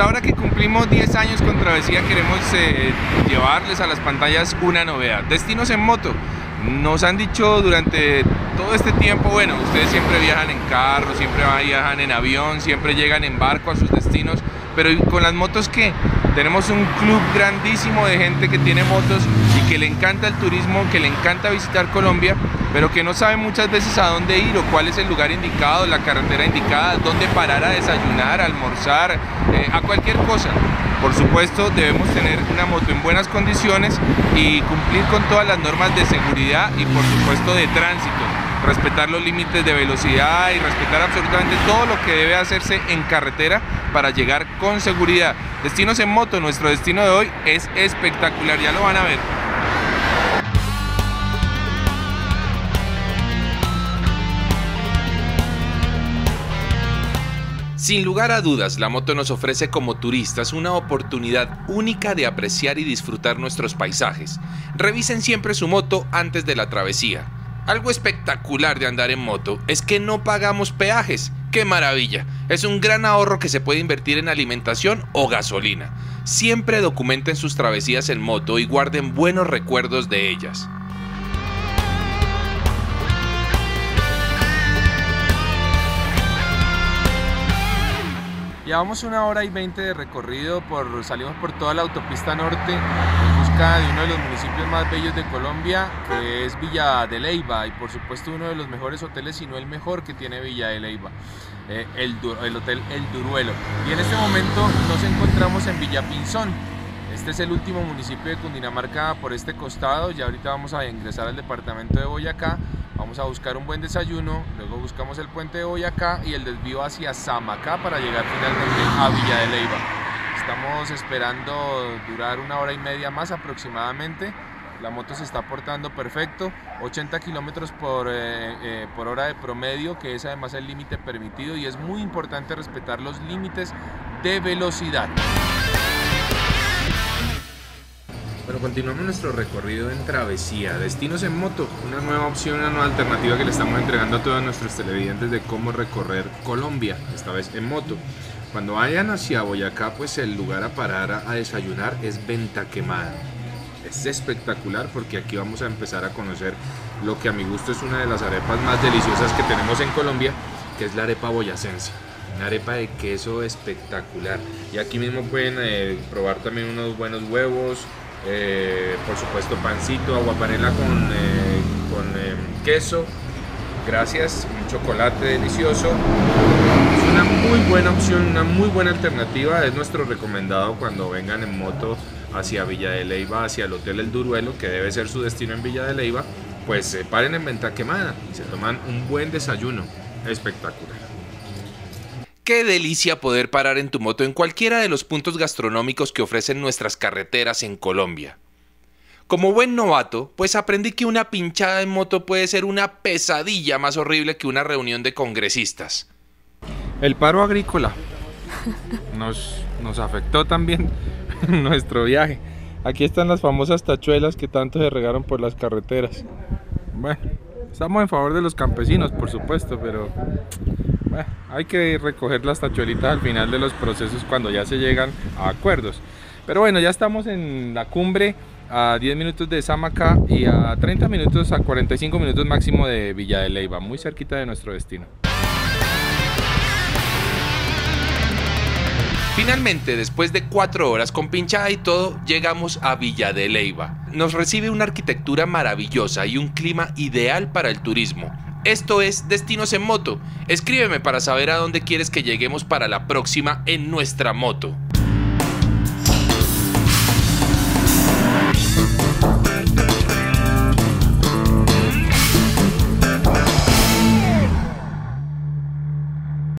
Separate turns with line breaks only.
ahora que cumplimos 10 años con Travesía queremos eh, llevarles a las pantallas una novedad. Destinos en moto. Nos han dicho durante todo este tiempo, bueno, ustedes siempre viajan en carro, siempre viajan en avión, siempre llegan en barco a sus destinos, pero con las motos que tenemos un club grandísimo de gente que tiene motos y que le encanta el turismo, que le encanta visitar Colombia, pero que no sabe muchas veces a dónde ir o cuál es el lugar indicado, la carretera indicada, dónde parar a desayunar, a almorzar, eh, a cualquier cosa. Por supuesto debemos tener una moto en buenas condiciones y cumplir con todas las normas de seguridad y por supuesto de tránsito. Respetar los límites de velocidad y respetar absolutamente todo lo que debe hacerse en carretera para llegar con seguridad. Destinos en moto, nuestro destino de hoy es espectacular, ya lo van a ver. Sin lugar a dudas, la moto nos ofrece como turistas una oportunidad única de apreciar y disfrutar nuestros paisajes. Revisen siempre su moto antes de la travesía. Algo espectacular de andar en moto es que no pagamos peajes. ¡Qué maravilla! Es un gran ahorro que se puede invertir en alimentación o gasolina. Siempre documenten sus travesías en moto y guarden buenos recuerdos de ellas. Llevamos una hora y veinte de recorrido, por, salimos por toda la autopista norte de uno de los municipios más bellos de Colombia, que es Villa de Leyva, y por supuesto uno de los mejores hoteles, si no el mejor que tiene Villa de Leyva, eh, el, el Hotel El Duruelo. Y en este momento nos encontramos en Villa Pinzón, este es el último municipio de Cundinamarca por este costado, ya ahorita vamos a ingresar al departamento de Boyacá, vamos a buscar un buen desayuno, luego buscamos el puente de Boyacá y el desvío hacia Samacá para llegar finalmente a Villa de Leyva. Estamos esperando durar una hora y media más aproximadamente. La moto se está portando perfecto, 80 kilómetros por, eh, eh, por hora de promedio, que es además el límite permitido y es muy importante respetar los límites de velocidad. Bueno, continuamos nuestro recorrido en travesía, destinos en moto, una nueva opción, una nueva alternativa que le estamos entregando a todos nuestros televidentes de cómo recorrer Colombia, esta vez en moto. Cuando vayan hacia Boyacá, pues el lugar a parar a desayunar es Venta Quemada. Es espectacular porque aquí vamos a empezar a conocer lo que a mi gusto es una de las arepas más deliciosas que tenemos en Colombia, que es la arepa boyacense una arepa de queso espectacular. Y aquí mismo pueden eh, probar también unos buenos huevos, eh, por supuesto pancito, agua panela con, eh, con queso, gracias, un chocolate delicioso. Es una muy buena opción, una muy buena alternativa, es nuestro recomendado cuando vengan en moto hacia Villa de Leyva, hacia el Hotel El Duruelo, que debe ser su destino en Villa de Leyva, pues se paren en venta quemada y se toman un buen desayuno espectacular. Qué delicia poder parar en tu moto en cualquiera de los puntos gastronómicos que ofrecen nuestras carreteras en Colombia. Como buen novato, pues aprendí que una pinchada en moto puede ser una pesadilla más horrible que una reunión de congresistas. El paro agrícola nos, nos afectó también nuestro viaje. Aquí están las famosas tachuelas que tanto se regaron por las carreteras. Bueno, estamos en favor de los campesinos, por supuesto, pero hay que recoger las tachuelitas al final de los procesos cuando ya se llegan a acuerdos. Pero bueno, ya estamos en la cumbre a 10 minutos de Samacá y a 30 minutos a 45 minutos máximo de Villa de Leyva, muy cerquita de nuestro destino. Finalmente, después de cuatro horas con pinchada y todo, llegamos a Villa de Leyva. Nos recibe una arquitectura maravillosa y un clima ideal para el turismo. Esto es Destinos en Moto. Escríbeme para saber a dónde quieres que lleguemos para la próxima en nuestra moto.